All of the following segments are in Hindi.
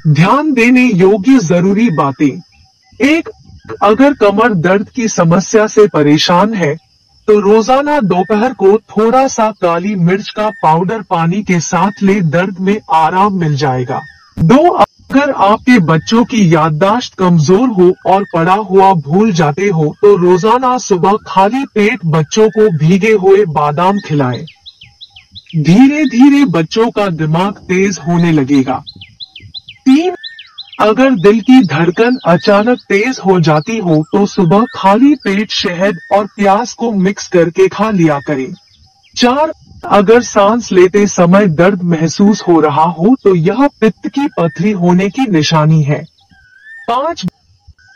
ध्यान देने योग्य ज़रूरी बातें। एक, अगर कमर दर्द की समस्या से परेशान है तो रोज़ाना दोपहर को थोड़ा सा काली मिर्च का पाउडर पानी के साथ ले दर्द में आराम मिल जाएगा। दो, अगर आपके बच्चों की याददाश्त कमज़ोर हो और पड़ा हुआ भूल जाते हो तो रोज़ाना सुबह खाली पेट बच्चों को भीगे हुए बादाम खिलाएँ। धीरे धीरे बच्चों का दिमाग तेज होने लगेगा। अगर दिल की धड़कन अचानक तेज हो जाती हो तो सुबह खाली पेट शहद और प्याज को मिक्स करके खा लिया करें। चार, अगर सांस लेते समय दर्द महसूस हो रहा हो तो यह पित्त की पथरी होने की निशानी है। पाँच,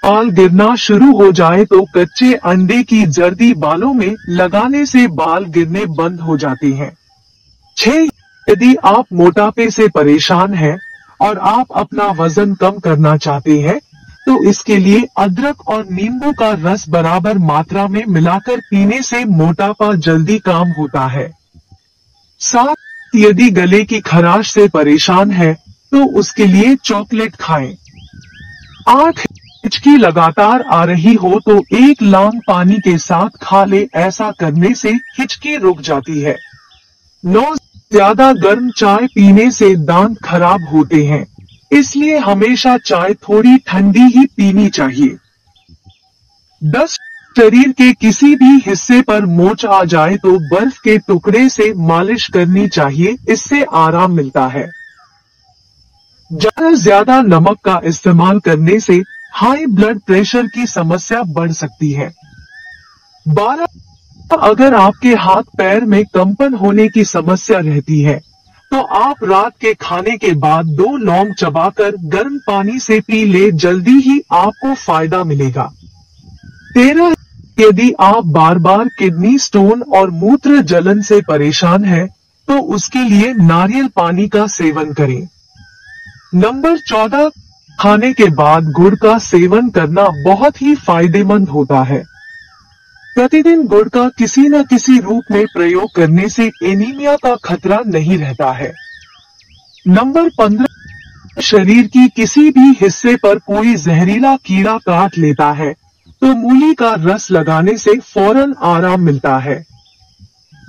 बाल गिरना शुरू हो जाए तो कच्चे अंडे की जर्दी बालों में लगाने से बाल गिरने बंद हो जाते हैं। छह, यदि आप मोटापे से परेशान हैं और आप अपना वज़न कम करना चाहते हैं तो इसके लिए अदरक और नींबू का रस बराबर मात्रा में मिलाकर पीने से मोटापा जल्दी काम होता है साथ, यदि गले की खराश से परेशान है तो उसके लिए चॉकलेट खाएँ। आठ हिचकी लगातार आ रही हो तो एक लांग पानी के साथ खा ले, ऐसा करने से हिचकी रुक जाती है नौ ज़्यादा गर्म चाय पीने से दांत खराब होते हैं। इसलिए हमेशा चाय थोड़ी ठंडी ही पीनी चाहिए। दस, शरीर के किसी भी हिस्से पर मोच आ जाए तो बर्फ़ के टुकड़े से मालिश करनी चाहिए, इससे आराम मिलता है। ज़्यादा ज़्यादा नमक का इस्तेमाल करने से हाई ब्लड प्रेशर की समस्या बढ़ सकती है। बारह अगर आपके हाथ पैर में कंपन होने की समस्या रहती है तो आप रात के खाने के बाद दो लौंग चबाकर गर्म पानी से पी ले जल्दी ही आपको फ़ायदा मिलेगा। तेरह यदि आप बार बार किडनी स्टोन और मूत्र जलन से परेशान हैं, तो उसके लिए नारियल पानी का सेवन करें। नंबर चौदह खाने के बाद गुड़ का सेवन करना बहुत ही फ़ायदेमंद होता है। प्रतिदिन गुड़ का किसी न किसी रूप में प्रयोग करने से एनीमिया का खतरा नहीं रहता है। नंबर पंद्रह शरीर की किसी भी हिस्से पर कोई जहरीला कीड़ा काट लेता है तो मूली का रस लगाने से फ़ौरन आराम मिलता है।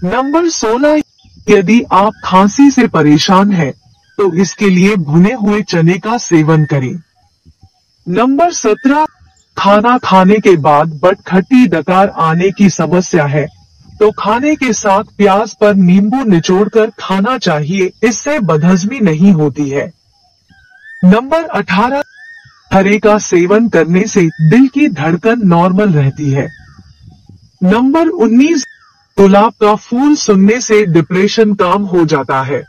नंबर 16 यदि आप खांसी से परेशान हैं, तो इसके लिए भुने हुए चने का सेवन करें। नंबर 17 खाना खाने के बाद बटखटी डकार आने की समस्या है। तो खाने के साथ प्याज पर नींबू निचोड़कर खाना चाहिए, इससे बदहजमी नहीं होती है। नंबर 18 हरे का सेवन करने से दिल की धड़कन नॉर्मल रहती है। नंबर 19 गुलाब का फूल सुनने से डिप्रेशन काम हो जाता है।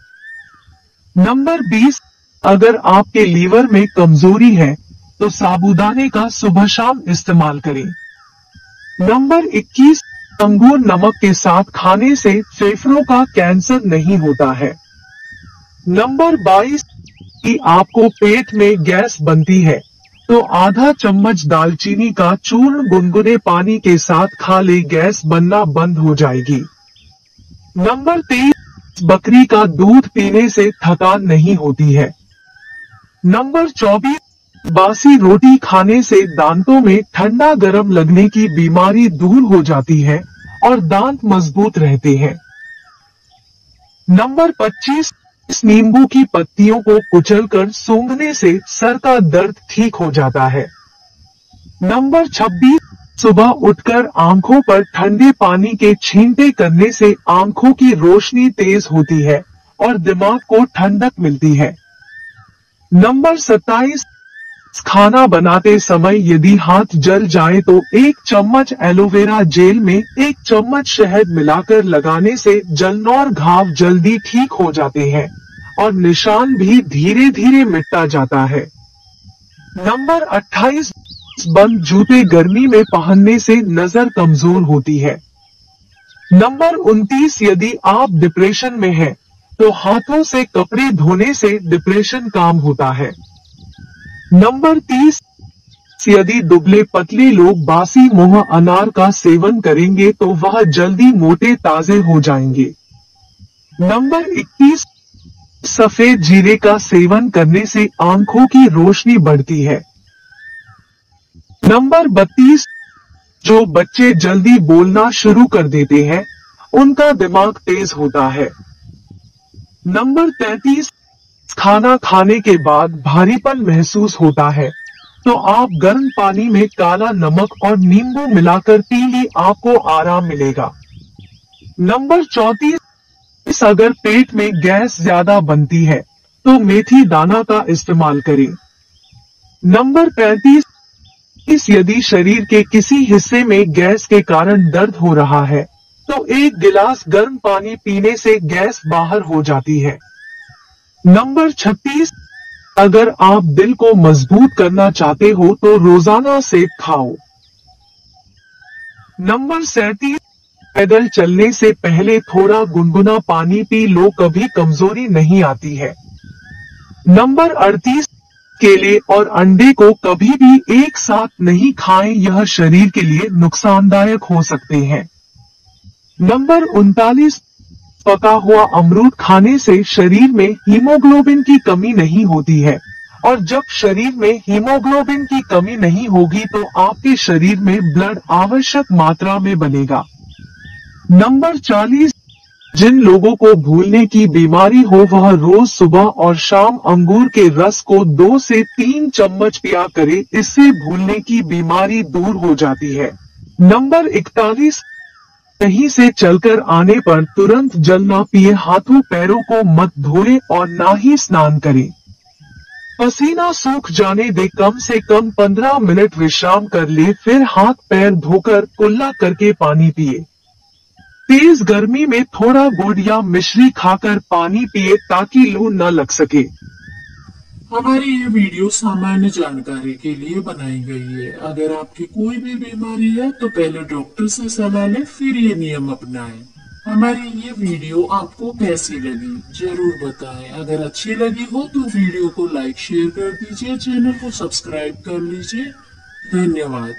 नंबर 20 अगर आपके लीवर में कमज़ोरी है तो साबुदाने का सुबह शाम इस्तेमाल करें। नंबर 21 अंगूर नमक के साथ खाने से फेफड़ों का कैंसर नहीं होता है। नंबर 22 कि आपको पेट में गैस बनती है तो आधा चम्मच दालचीनी का चूर्ण गुनगुने पानी के साथ खा ले, गैस बनना बंद हो जाएगी। नंबर तेईस, बकरी का दूध पीने से थकान नहीं होती है। नंबर चौबीस बासी रोटी खाने से दांतों में ठंडा गर्म लगने की बीमारी दूर हो जाती है और दांत मज़बूत रहते हैं। नंबर पच्चीस, इस नींबू की पत्तियों को कुचलकर सूंघने से सर का दर्द ठीक हो जाता है। नंबर 26 सुबह उठकर आँखों पर ठंडे पानी के छींटे करने से आँखों की रोशनी तेज होती है और दिमाग को ठंडक मिलती है। नंबर 27 खाना बनाते समय यदि हाथ जल जाए तो एक चम्मच एलोवेरा जेल में एक चम्मच शहद मिलाकर लगाने से जलनौर घाव जल्दी ठीक हो जाते हैं और निशान भी धीरे धीरे मिटता जाता है। नंबर 28 बंद जूते गर्मी में पहनने से नज़र कमज़ोर होती है। नंबर 29 यदि आप डिप्रेशन में हैं, तो हाथों से कपड़े धोने से डिप्रेशन काम होता है। नंबर तीस, यदि दुबले पतले लोग बासी मोह अनार का सेवन करेंगे तो वह जल्दी मोटे ताजे हो जाएँगे। नंबर 21 सफ़ेद जीरे का सेवन करने से आँखों की रोशनी बढ़ती है। नंबर बत्तीस, जो बच्चे जल्दी बोलना शुरू कर देते हैं, उनका दिमाग तेज होता है। नंबर तैतीस खाना खाने के बाद भारीपन महसूस होता है। तो आप गर्म पानी में काला नमक और नींबू मिलाकर पी ली, आपको आराम मिलेगा। नंबर चौतीस, अगर पेट में गैस ज़्यादा बनती है तो मेथी दाना का इस्तेमाल करें। नंबर पैंतीस इस यदि शरीर के किसी हिस्से में गैस के कारण दर्द हो रहा है तो एक गिलास गर्म पानी पीने से गैस बाहर हो जाती है। नंबर 36 अगर आप दिल को मज़बूत करना चाहते हो तो रोज़ाना सेब खाओ। नंबर सैतीस, पैदल चलने से पहले थोड़ा गुनगुना पानी पी लो, कभी कमज़ोरी नहीं आती है। नंबर अड़तीस, केले और अंडे को कभी भी एक साथ नहीं खाएँ, यह शरीर के लिए नुकसानदायक हो सकते हैं। नंबर उनतालीस पका हुआ अमरूद खाने से शरीर में हीमोग्लोबिन की कमी नहीं होती है। और जब शरीर में हीमोग्लोबिन की कमी नहीं होगी तो आपके शरीर में ब्लड आवश्यक मात्रा में बनेगा। नंबर 40 जिन लोगों को भूलने की बीमारी हो वह रोज सुबह और शाम अंगूर के रस को दो से तीन चम्मच पिया करे, इससे भूलने की बीमारी दूर हो जाती है। नंबर इकतालीस कहीं से चलकर आने पर तुरंत जल ना पिए हाथों पैरों को मत धोए और ना ही स्नान करें। पसीना सूख जाने दे कम से कम 15 मिनट विश्राम कर ले, फिर हाथ पैर धोकर कुल्ला करके पानी पिए। तेज गर्मी में थोड़ा गुड़ या मिश्री खाकर पानी पिए ताकि लू न लग सके। हमारी ये वीडियो सामान्य जानकारी के लिए बनाई गई है। अगर आपकी कोई भी बीमारी है तो पहले डॉक्टर से सलाह लें, फिर ये नियम अपनाएँ। हमारी ये वीडियो आपको कैसी लगी, ज़रूर बताएँ। अगर अच्छी लगी हो तो वीडियो को लाइक, शेयर कर दीजिए, चैनल को सब्सक्राइब कर लीजिए। धन्यवाद।